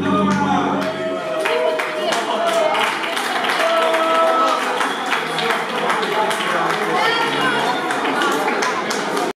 Não.